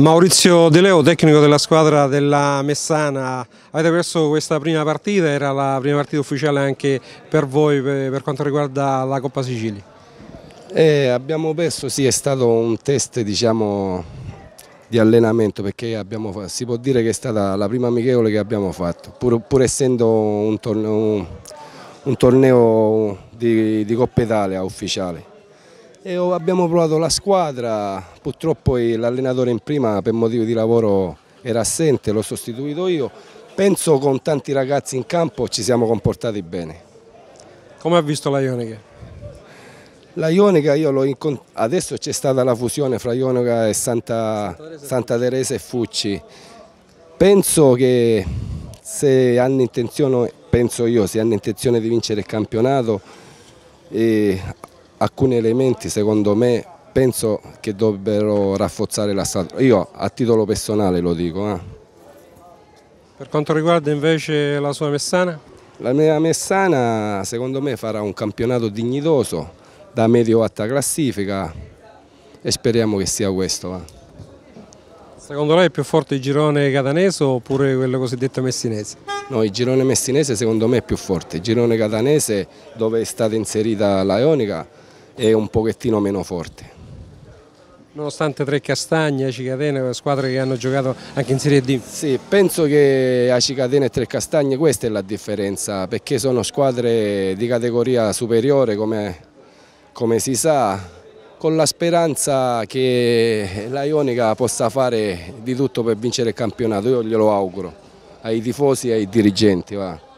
Maurizio De Leo, tecnico della squadra della Messana, avete perso questa prima partita, era la prima partita ufficiale anche per voi per quanto riguarda la Coppa Sicilia? Eh, abbiamo perso, sì, è stato un test diciamo, di allenamento perché abbiamo, si può dire che è stata la prima amichevole che abbiamo fatto, pur, pur essendo un torneo, un torneo di, di Coppa Italia ufficiale. E abbiamo provato la squadra, purtroppo l'allenatore in prima per motivo di lavoro era assente, l'ho sostituito io. Penso con tanti ragazzi in campo ci siamo comportati bene. Come ha visto la Ionica? La Ionica, adesso c'è stata la fusione fra Ionica e Santa, Santa Teresa e Fucci. Penso che se hanno intenzione, penso io, se hanno intenzione di vincere il campionato, alcuni elementi secondo me penso che dovrebbero rafforzare la strada. Io a titolo personale lo dico. Eh. Per quanto riguarda invece la sua Messana? La mia Messana secondo me farà un campionato dignitoso da medio-alta classifica e speriamo che sia questo. Eh. Secondo lei è più forte il girone catanese oppure quello cosiddetto messinese? No, il girone messinese secondo me è più forte, il girone catanese dove è stata inserita la Ionica è un pochettino meno forte. Nonostante tre Castagne, Acicatene, squadre che hanno giocato anche in Serie D? Sì, penso che Acicatene e Tre Castagne questa è la differenza, perché sono squadre di categoria superiore come, come si sa, con la speranza che la Ionica possa fare di tutto per vincere il campionato, io glielo auguro, ai tifosi e ai dirigenti. Va.